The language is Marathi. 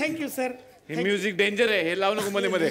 थँक्यू सर हे म्युझिक डेंजर आहे हे लावू नको मध्ये मध्ये.